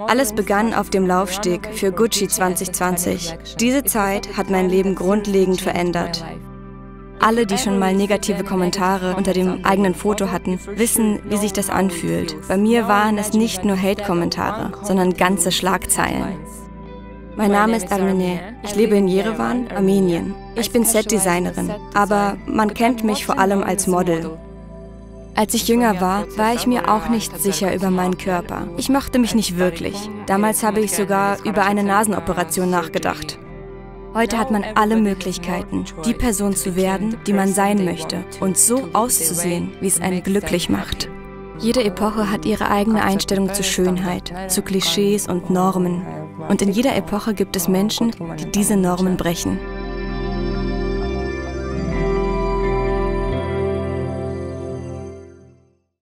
Alles begann auf dem Laufsteg für Gucci 2020. Diese Zeit hat mein Leben grundlegend verändert. Alle, die schon mal negative Kommentare unter dem eigenen Foto hatten, wissen, wie sich das anfühlt. Bei mir waren es nicht nur Hate-Kommentare, sondern ganze Schlagzeilen. Mein Name ist Armine. Ich lebe in Jerewan, Armenien. Ich bin Set-Designerin, aber man kennt mich vor allem als Model. Als ich jünger war, war ich mir auch nicht sicher über meinen Körper. Ich mochte mich nicht wirklich. Damals habe ich sogar über eine Nasenoperation nachgedacht. Heute hat man alle Möglichkeiten, die Person zu werden, die man sein möchte und so auszusehen, wie es einen glücklich macht. Jede Epoche hat ihre eigene Einstellung zur Schönheit, zu Klischees und Normen. Und in jeder Epoche gibt es Menschen, die diese Normen brechen.